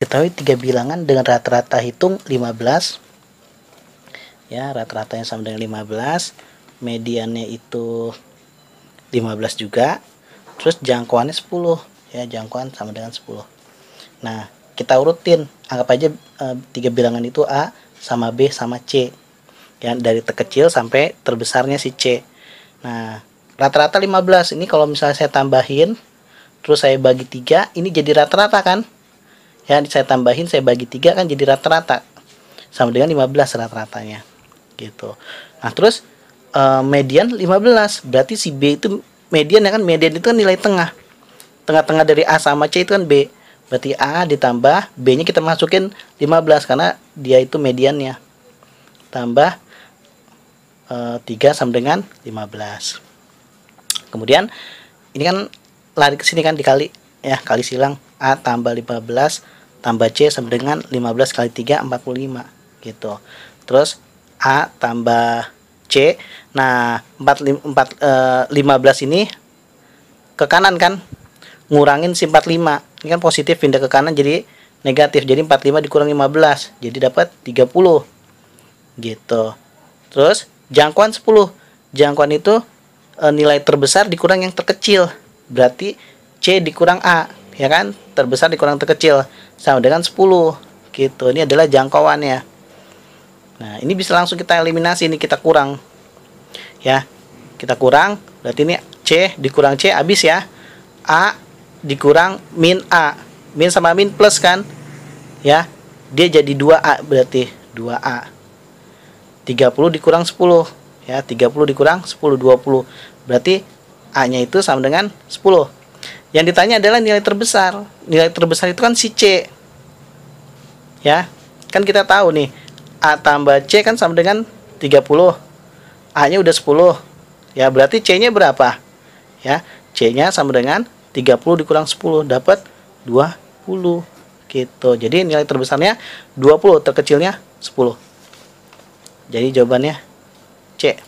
Ketahui tiga bilangan dengan rata-rata hitung 15. Ya, rata-ratanya sama dengan 15. Mediannya itu 15 juga. Terus jangkauannya 10. Ya, jangkauan sama dengan 10. Nah, kita urutin. Anggap aja e, tiga bilangan itu A sama B sama C. Ya, dari terkecil sampai terbesarnya si C. Nah, rata-rata 15. Ini kalau misalnya saya tambahin terus saya bagi tiga, ini jadi rata-rata kan? Ya saya tambahin saya bagi tiga kan jadi rata-rata. Sama dengan 15 rata-ratanya. Gitu. Nah terus uh, median 15 berarti si B itu median ya kan median itu kan nilai tengah. Tengah-tengah dari A sama C itu kan B. Berarti A ditambah B nya kita masukin 15 karena dia itu mediannya. Tambah uh, 3 sama dengan 15 kemudian ini kan lari ke sini kan dikali ya kali silang. A tambah 15 tambah C sama dengan 15 kali 3 45 gitu. Terus A tambah C. Nah 4, 4 eh, 15 ini ke kanan kan? Ngurangin si 45 ini kan positif pindah ke kanan jadi negatif. Jadi 45 dikurang 15 jadi dapat 30 gitu. Terus jangkauan 10 jangkauan itu e, nilai terbesar dikurang yang terkecil. Berarti C dikurang A ya kan? Terbesar dikurang terkecil sama dengan 10 gitu. Ini adalah jangkauannya. Nah ini bisa langsung kita eliminasi ini kita kurang. Ya kita kurang berarti ini C dikurang C habis ya. A dikurang min A. Min sama min plus kan? Ya dia jadi 2A berarti 2A 30 dikurang 10 ya 30 dikurang 10 20 berarti A nya itu sama dengan 10 yang ditanya adalah nilai terbesar. Nilai terbesar itu kan si C. Ya. Kan kita tahu nih, A tambah C kan sama dengan 30. A-nya udah 10. Ya, berarti C-nya berapa? Ya, C-nya sama dengan 30 dikurang 10 dapat 20 gitu. Jadi nilai terbesarnya 20, terkecilnya 10. Jadi jawabannya C.